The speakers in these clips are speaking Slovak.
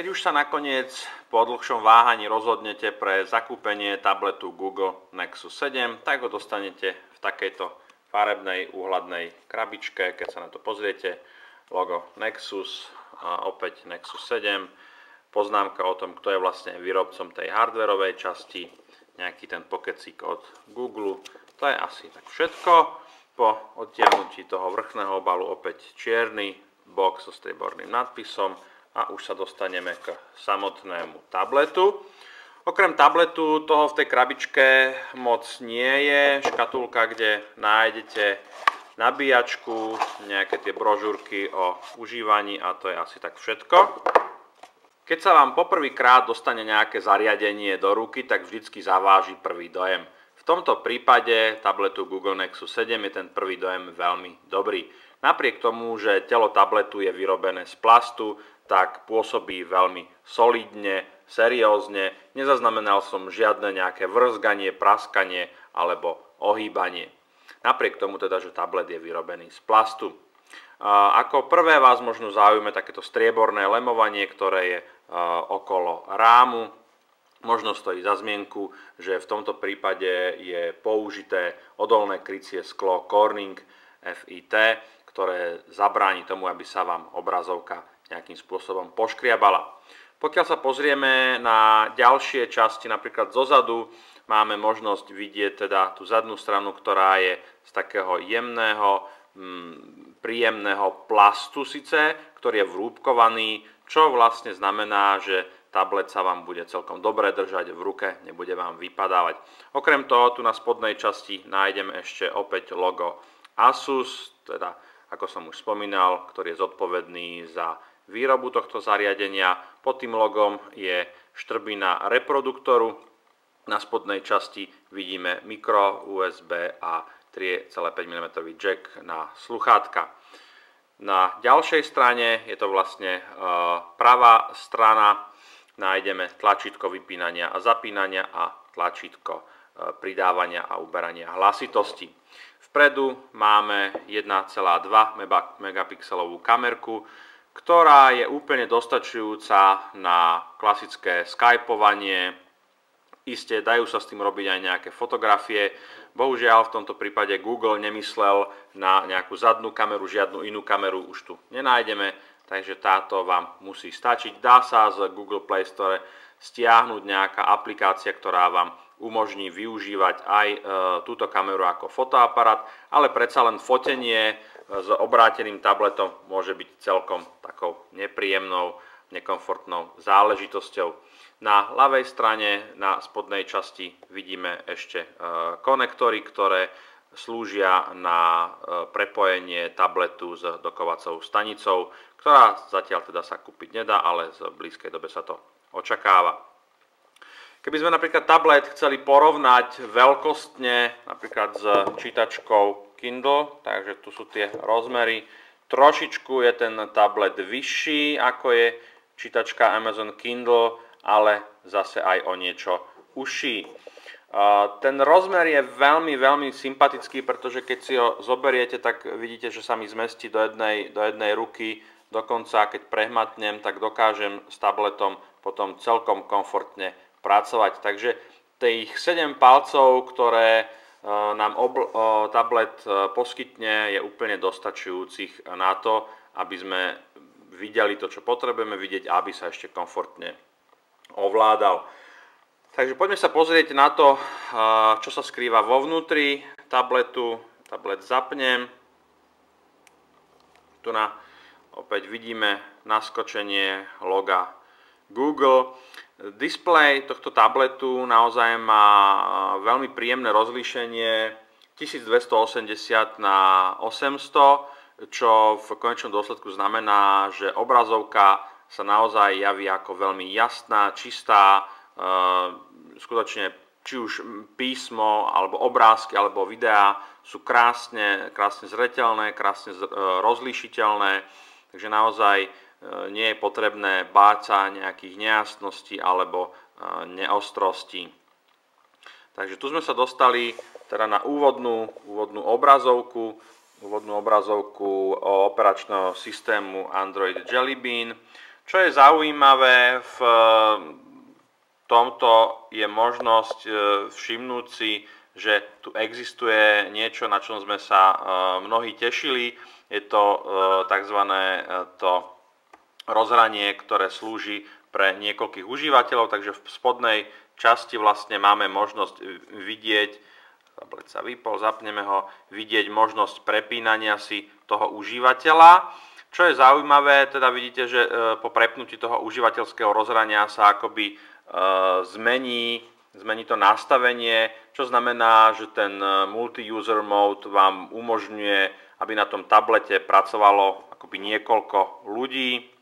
Keď už sa nakoniec po dlhšom váhaní rozhodnete pre zakúpenie tabletu Google Nexus 7, tak ho dostanete v takejto farebnej úhľadnej krabičke. Keď sa na to pozriete, logo Nexus, a opäť Nexus 7, poznámka o tom, kto je vlastne výrobcom tej hardwareovej časti, nejaký ten pokecík od Google. To je asi tak všetko. Po odtiahnutí toho vrchného obalu opäť čierny box so strieborným nadpisom a už sa dostaneme k samotnému tabletu. Okrem tabletu toho v tej krabičke moc nie je. Škatulka, kde nájdete nabíjačku, nejaké tie brožúrky o užívaní a to je asi tak všetko. Keď sa vám poprvýkrát dostane nejaké zariadenie do ruky, tak vždycky zaváži prvý dojem. V tomto prípade tabletu Google Nexus 7 je ten prvý dojem veľmi dobrý. Napriek tomu, že telo tabletu je vyrobené z plastu, tak pôsobí veľmi solidne, seriózne. Nezaznamenal som žiadne nejaké vrzganie, praskanie alebo ohýbanie. Napriek tomu teda, že tablet je vyrobený z plastu. Ako prvé vás možno zaujíme takéto strieborné lemovanie, ktoré je okolo rámu. Možno stojí za zmienku, že v tomto prípade je použité odolné krycie sklo Corning FIT, ktoré zabráni tomu, aby sa vám obrazovka nejakým spôsobom poškriabala. Pokiaľ sa pozrieme na ďalšie časti, napríklad zozadu, máme možnosť vidieť teda tú zadnú stranu, ktorá je z takého jemného, mm, príjemného plastu síce, ktorý je vrúbkovaný, čo vlastne znamená, že tablet sa vám bude celkom dobre držať v ruke, nebude vám vypadávať. Okrem toho, tu na spodnej časti nájdeme ešte opäť logo Asus, teda ako som už spomínal, ktorý je zodpovedný za výrobu tohto zariadenia. Pod tým logom je štrbina reproduktoru. Na spodnej časti vidíme mikro USB a 3,5 mm jack na sluchátka. Na ďalšej strane je to vlastne e, pravá strana. Nájdeme tlačítko vypínania a zapínania a tlačítko e, pridávania a uberania hlasitosti. Vpredu máme 1,2 megapixelovú kamerku, ktorá je úplne dostačujúca na klasické skypovanie. Isté, dajú sa s tým robiť aj nejaké fotografie. Bohužiaľ, v tomto prípade Google nemyslel na nejakú zadnú kameru, žiadnu inú kameru už tu nenájdeme, takže táto vám musí stačiť. Dá sa z Google Play Store stiahnuť nejaká aplikácia, ktorá vám umožní využívať aj e, túto kameru ako fotoaparát, ale predsa len fotenie s obráteným tabletom môže byť celkom takou nepríjemnou, nekomfortnou záležitosťou. Na ľavej strane, na spodnej časti vidíme ešte e, konektory, ktoré slúžia na e, prepojenie tabletu s dokovacou stanicou, ktorá zatiaľ teda sa kúpiť nedá, ale v blízkej dobe sa to očakáva. Keby sme napríklad tablet chceli porovnať veľkostne napríklad s čítačkou Kindle, takže tu sú tie rozmery. Trošičku je ten tablet vyšší ako je čítačka Amazon Kindle, ale zase aj o niečo užší. Ten rozmer je veľmi, veľmi sympatický, pretože keď si ho zoberiete, tak vidíte, že sa mi zmestí do jednej, do jednej ruky. Dokonca, keď prehmatnem, tak dokážem s tabletom potom celkom komfortne pracovať. Takže tých 7 palcov, ktoré Eh, nám eh, tablet eh, poskytne, je úplne dostačujúcich na to, aby sme videli to, čo potrebujeme vidieť aby sa ešte komfortne ovládal. Takže poďme sa pozrieť na to, čo sa skrýva vo vnútri tabletu. Tablet zapnem. Tu na opäť vidíme naskočenie loga Google. Display tohto tabletu naozaj má veľmi príjemné rozlíšenie. 1280 na 800, čo v konečnom dôsledku znamená, že obrazovka sa naozaj javí ako veľmi jasná, čistá, e, skutočne či už písmo, alebo obrázky, alebo videá sú krásne, krásne zretelné, krásne e, rozlíšiteľné, takže naozaj nie je potrebné báť sa nejakých nejasností alebo e, neostrostí. Takže tu sme sa dostali teda na úvodnú, úvodnú obrazovku, úvodnú obrazovku operačného systému Android Jelly Bean. Čo je zaujímavé v tomto je možnosť všimnúť si, že tu existuje niečo, na čom sme sa mnohí tešili. Je to tzv. to rozhranie, ktoré slúži pre niekoľkých užívateľov, takže v spodnej časti vlastne máme možnosť vidieť tablet sa vypol, zapneme ho, vidieť možnosť prepínania si toho užívateľa. Čo je zaujímavé, teda vidíte, že e, po prepnutí toho užívateľského rozhrania sa akoby e, zmení, zmení to nastavenie, čo znamená, že ten e, multi-user mode vám umožňuje, aby na tom tablete pracovalo akoby niekoľko ľudí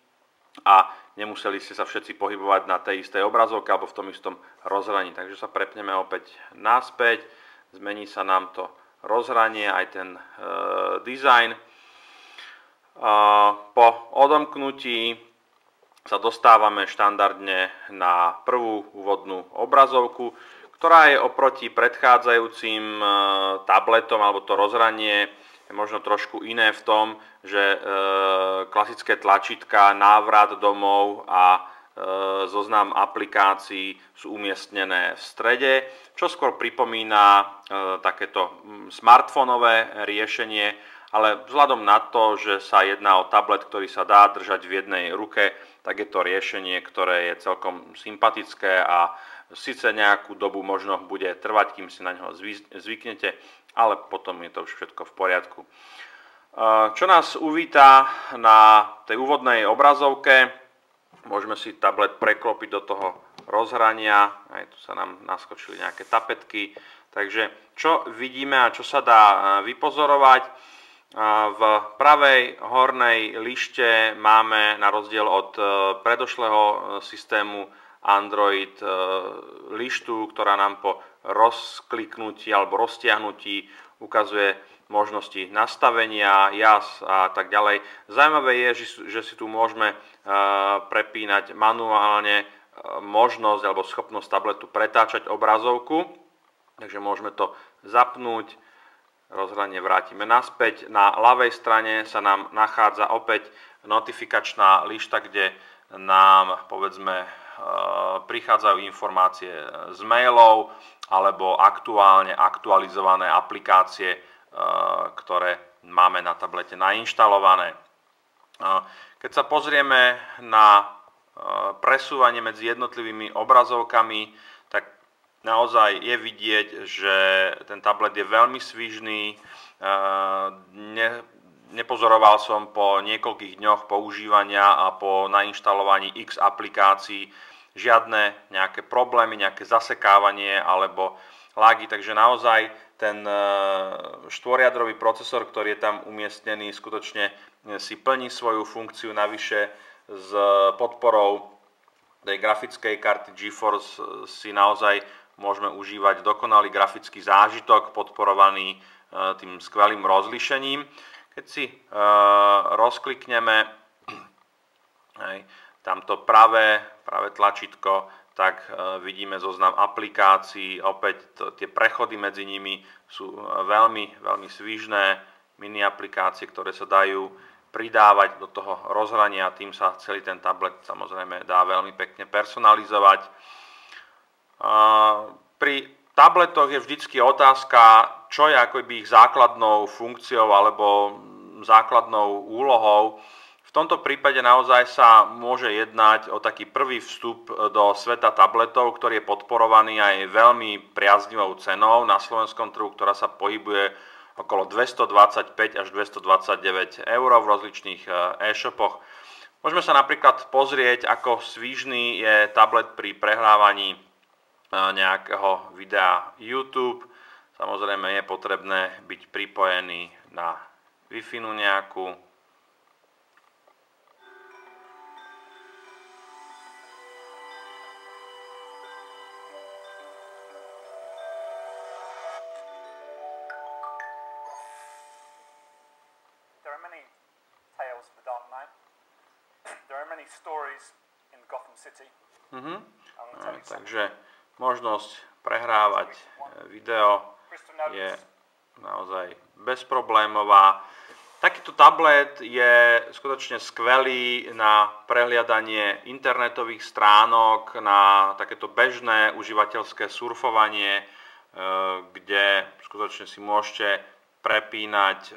a nemuseli ste sa všetci pohybovať na tej istej obrazovke alebo v tom istom rozhraní. Takže sa prepneme opäť naspäť zmení sa nám to rozhranie, aj ten e, dizajn. E, po odomknutí sa dostávame štandardne na prvú úvodnú obrazovku, ktorá je oproti predchádzajúcim e, tabletom alebo to rozhranie možno trošku iné v tom, že e, klasické tlačítka, návrat domov a E, zoznam aplikácií sú umiestnené v strede, čo skôr pripomína e, takéto smartfónové riešenie, ale vzhľadom na to, že sa jedná o tablet, ktorý sa dá držať v jednej ruke, tak je to riešenie, ktoré je celkom sympatické a síce nejakú dobu možno bude trvať, kým si na ňo zvyknete, ale potom je to už všetko v poriadku. Čo nás uvíta na tej úvodnej obrazovke, Môžeme si tablet preklopiť do toho rozhrania, aj tu sa nám naskočili nejaké tapetky. Takže čo vidíme a čo sa dá e, vypozorovať, e, v pravej hornej lište máme na rozdiel od e, predošlého systému Android lištu, ktorá nám po rozkliknutí alebo roztiahnutí ukazuje možnosti nastavenia, jas a tak ďalej. Zajímavé je, že si tu môžeme e, prepínať manuálne e, možnosť alebo schopnosť tabletu pretáčať obrazovku. Takže môžeme to zapnúť, rozhranie vrátime naspäť. Na ľavej strane sa nám nachádza opäť notifikačná lišta, kde nám povedzme e, prichádzajú informácie z mailov alebo aktuálne aktualizované aplikácie ktoré máme na tablete nainštalované. Keď sa pozrieme na presúvanie medzi jednotlivými obrazovkami, tak naozaj je vidieť, že ten tablet je veľmi svižný. Ne, nepozoroval som po niekoľkých dňoch používania a po nainštalovaní x aplikácií žiadne nejaké problémy, nejaké zasekávanie alebo lagy, takže naozaj ten e, štvoriadrový procesor, ktorý je tam umiestnený, skutočne e, si plní svoju funkciu navyše s podporou tej grafickej karty GeForce e, si naozaj môžeme užívať dokonalý grafický zážitok podporovaný tým skvelým rozlišením. Keď si rozklikneme tamto pravé, pravé tlačítko, tak e, vidíme zoznam aplikácií, opäť tie prechody medzi nimi sú e, veľmi, veľmi svižné, mini aplikácie, ktoré sa dajú pridávať do toho rozhrania, tým sa celý ten tablet samozrejme dá veľmi pekne personalizovať. Pri tabletoch je vždycky otázka, čo je akoby ich základnou funkciou alebo základnou úlohou. V tomto prípade naozaj sa môže jednať o taký prvý vstup do sveta tabletov, ktorý je podporovaný aj veľmi priaznivou cenou na slovenskom trhu, ktorá sa pohybuje okolo 225 až 229 eur v rozličných e, e-shopoch. Môžeme sa napríklad pozrieť, ako svížný je tablet pri prehrávaní nejakého videa YouTube. Samozrejme je potrebné byť pripojený na Wi-Fi nejakú, Mm-hmm. No, takže možnosť prehrávať eh, video je naozaj bezproblémová. Takýto tablet je skutočne skvelý na prehliadanie internetových stránok, na takéto bežné užívateľské surfovanie, e, kde skutočne si môžete prepínať e,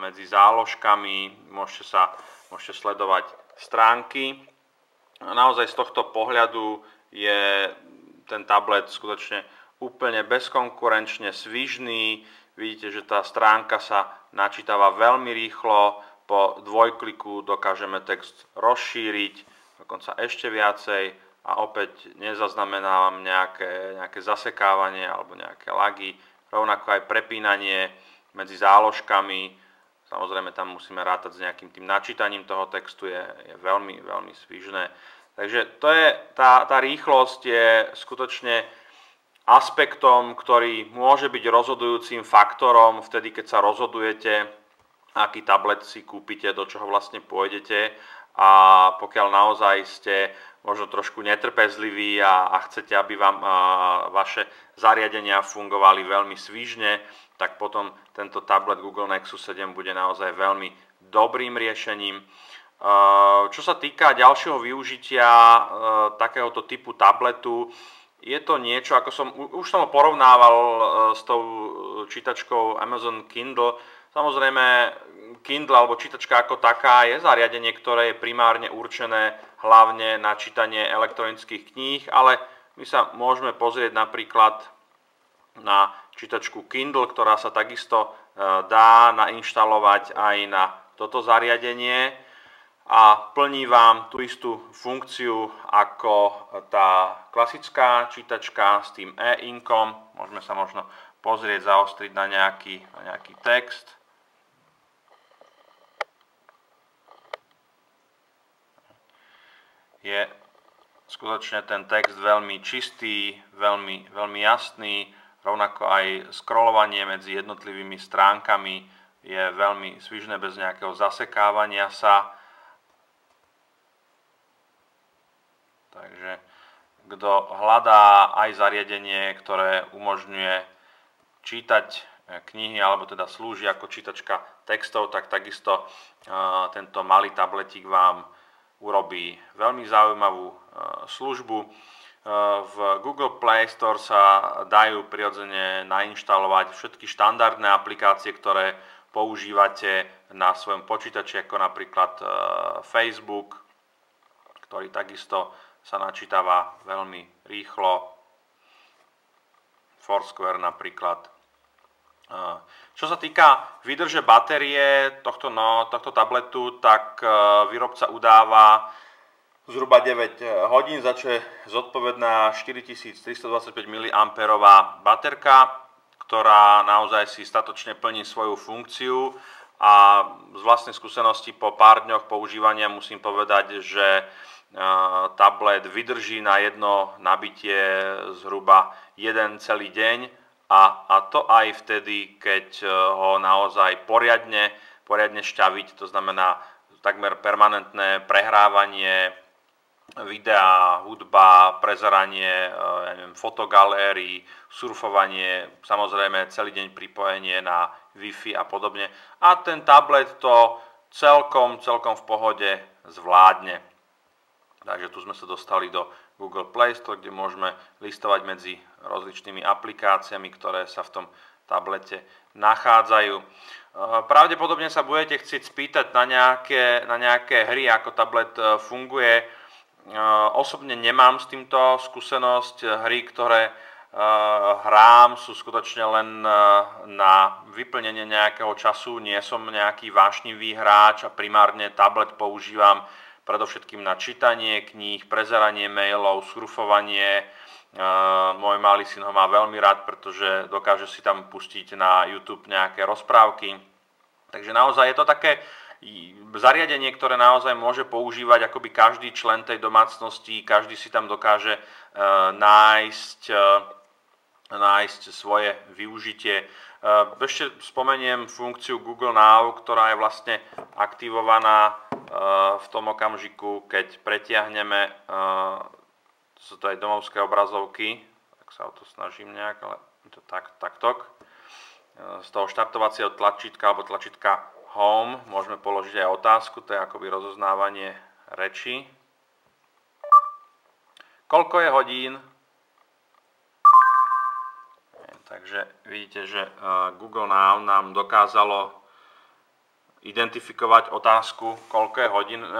medzi záložkami, môžete, sa, môžete sledovať stránky. Naozaj z tohto pohľadu je ten tablet skutočne úplne bezkonkurenčne svižný, Vidíte, že tá stránka sa načítava veľmi rýchlo, po dvojkliku dokážeme text rozšíriť, dokonca ešte viacej. A opäť nezaznamenávam nejaké, nejaké zasekávanie alebo nejaké lagy, rovnako aj prepínanie medzi záložkami, samozrejme tam musíme rátať s nejakým tým načítaním toho textu, je, je veľmi, veľmi svižné. Takže to je, tá, tá rýchlosť je skutočne aspektom, ktorý môže byť rozhodujúcim faktorom vtedy, keď sa rozhodujete, aký tablet si kúpite, do čoho vlastne pôjdete a pokiaľ naozaj ste možno trošku netrpezliví a, a chcete, aby vám a, vaše zariadenia fungovali veľmi svižne, tak potom tento tablet Google Nexus 7 bude naozaj veľmi dobrým riešením. Čo sa týka ďalšieho využitia takéhoto typu tabletu, je to niečo, ako som, už som ho porovnával e, s tou čítačkou Amazon Kindle. Samozrejme, Kindle alebo čítačka ako taká je zariadenie, ktoré je primárne určené hlavne na čítanie elektronických kníh, ale my sa môžeme pozrieť napríklad na čítačku Kindle, ktorá sa takisto e, dá nainštalovať aj na toto zariadenie a plní vám tú istú funkciu ako tá klasická čítačka s tým e-inkom. Môžeme sa možno pozrieť, zaostriť na nejaký, na nejaký text. Je skutočne ten text veľmi čistý, veľmi, veľmi jasný, rovnako aj scrollovanie medzi jednotlivými stránkami je veľmi svižné bez nejakého zasekávania sa Takže kto hľadá aj zariadenie, ktoré umožňuje čítať eh, knihy alebo teda slúži ako čítačka textov, tak takisto eh, tento malý tabletík vám urobí veľmi zaujímavú eh, službu. V Google Play Store sa dajú prirodzene nainštalovať všetky štandardné aplikácie, ktoré používate na svojom počítači, ako napríklad Facebook, ktorý takisto sa načítava veľmi rýchlo. Foursquare napríklad. Čo sa týka výdrže batérie tohto, no, tohto tabletu, tak e, výrobca udáva zhruba 9 hodín, za čo je zodpovedná 4325 mAh baterka, ktorá naozaj si statočne plní svoju funkciu a z vlastnej skúsenosti po pár dňoch používania musím povedať, že tablet vydrží na jedno nabitie zhruba jeden celý deň a, a to aj vtedy, keď e, ho naozaj poriadne, poriadne šťaviť, to znamená takmer permanentné prehrávanie videa, hudba, prezeranie, e, ja neviem, fotogalérií, surfovanie, samozrejme celý deň pripojenie na Wi-Fi a podobne. A ten tablet to celkom, celkom v pohode zvládne. Takže tu sme sa dostali do Google Play Store, kde môžeme listovať medzi rozličnými aplikáciami, ktoré sa v tom tablete nachádzajú. E, pravdepodobne sa budete chcieť spýtať na nejaké, na nejaké hry, ako tablet e, funguje. E, osobne nemám s týmto skúsenosť. Hry, ktoré hrám, sú skutočne len na vyplnenie nejakého času. Nie som nejaký vášnivý hráč a primárne tablet používam predovšetkým na čítanie kníh, prezeranie mailov, surfovanie. Môj malý syn ho má veľmi rád, pretože dokáže si tam pustiť na YouTube nejaké rozprávky. Takže naozaj je to také zariadenie, ktoré naozaj môže používať akoby každý člen tej domácnosti, každý si tam dokáže e, nájsť, e, nájsť svoje využitie. E, ešte spomeniem funkciu Google Now, ktorá je vlastne aktivovaná v tom okamžiku, keď pretiahneme to sú to aj domovské obrazovky, tak sa o to snažím nejak, ale to tak, taktok, z toho štartovacieho tlačítka alebo tlačítka Home môžeme položiť aj otázku, to je akoby rozoznávanie reči. Koľko je hodín? Takže vidíte, že Google Now nám dokázalo identifikovať otázku, koľko je hodín, e,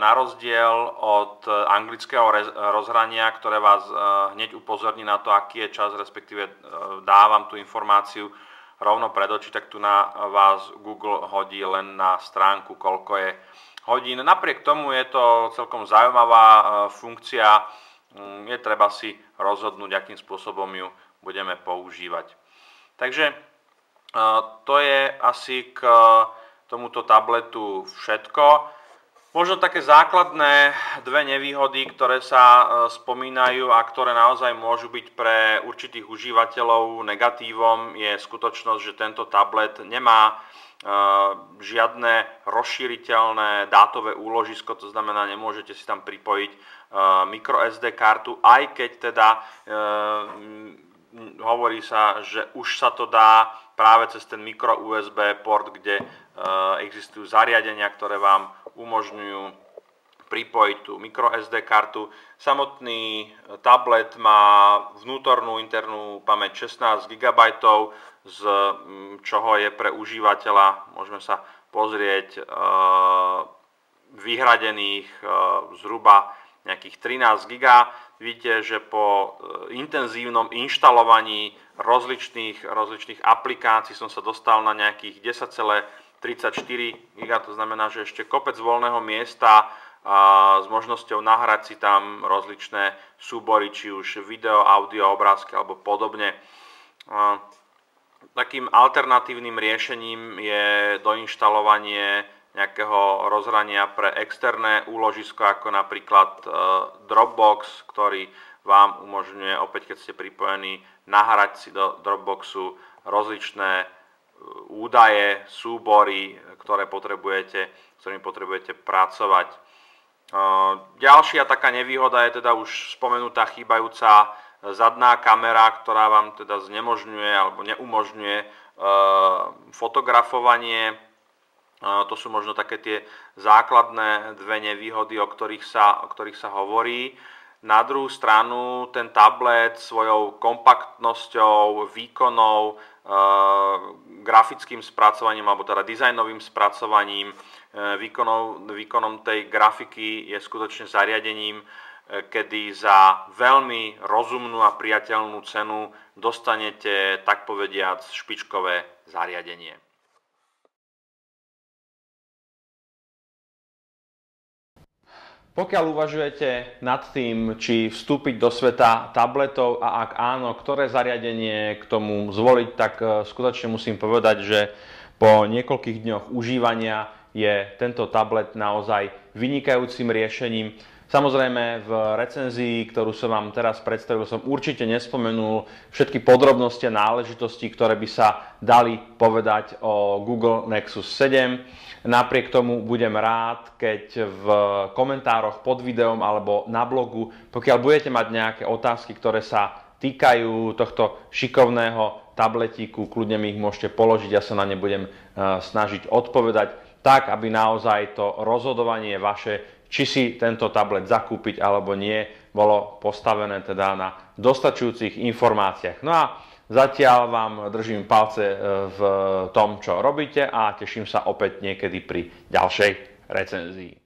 na rozdiel od anglického rozhrania, ktoré vás e, hneď upozorní na to, aký je čas, respektíve e, dávam tú informáciu rovno pred oči, tak tu na vás Google hodí len na stránku, koľko je hodín. Napriek tomu je to celkom zaujímavá funkcia, mm, je treba si rozhodnúť, akým spôsobom ju budeme používať. Takže to je asi k tomuto tabletu všetko. Možno také základné dve nevýhody, ktoré sa e, spomínajú a ktoré naozaj môžu byť pre určitých užívateľov negatívom, je skutočnosť, že tento tablet nemá e, žiadne rozšíriteľné dátové úložisko, to znamená, nemôžete si tam pripojiť e, microSD kartu, aj keď teda hovorí sa, že už sa to dá práve cez ten micro USB port, kde existujú zariadenia, ktoré vám umožňujú pripojiť tú microSD kartu. Samotný tablet má vnútornú internú pamäť 16 GB, z čoho je pre užívateľa, môžeme sa pozrieť, vyhradených zhruba nejakých 13 GB. Vidíte, že po intenzívnom inštalovaní rozličných, aplikácií som sa dostal na nejakých 10, 34 GB, to znamená, že ešte kopec voľného miesta s možnosťou nahrať si tam rozličné súbory, či už video, audio, obrázky alebo podobne. Takým alternatívnym riešením je doinštalovanie nejakého rozhrania pre externé úložisko, ako napríklad e, Dropbox, ktorý vám umožňuje, opäť keď ste pripojení, nahrať si do Dropboxu rozličné údaje, súbory, ktoré potrebujete, s ktorými potrebujete pracovať. Ďalšia taká nevýhoda je teda už spomenutá chýbajúca zadná kamera, ktorá vám teda znemožňuje alebo neumožňuje fotografovanie. To sú možno také tie základné dve nevýhody, o ktorých sa, o ktorých sa hovorí. Na druhú stranu ten tablet svojou kompaktnosťou, výkonou, grafickým spracovaním alebo teda dizajnovým spracovaním, výkonom, výkonom tej grafiky je skutočne zariadením, kedy za veľmi rozumnú a priateľnú cenu dostanete, tak povediac, špičkové zariadenie. Pokiaľ uvažujete nad tým, či vstúpiť do sveta tabletov a ak áno, ktoré zariadenie k tomu zvoliť, tak e, skutočne musím povedať, že po niekoľkých dňoch užívania je tento tablet naozaj vynikajúcim riešením. Samozrejme v recenzii, ktorú som vám teraz predstavil, som určite nespomenul všetky podrobnosti a náležitosti, ktoré by sa dali povedať o Google Nexus 7. Napriek tomu budem rád, keď v komentároch pod videom alebo na blogu, pokiaľ budete mať nejaké otázky, ktoré sa týkajú tohto šikovného tabletíku, kľudne mi ich môžete položiť, ja sa na ne budem e, snažiť odpovedať tak, aby naozaj to rozhodovanie vaše, či si tento tablet zakúpiť alebo nie, bolo postavené teda na dostačujúcich informáciách. No a Zatiaľ vám držím palce e, v tom, čo robíte a teším sa opäť niekedy pri ďalšej recenzii.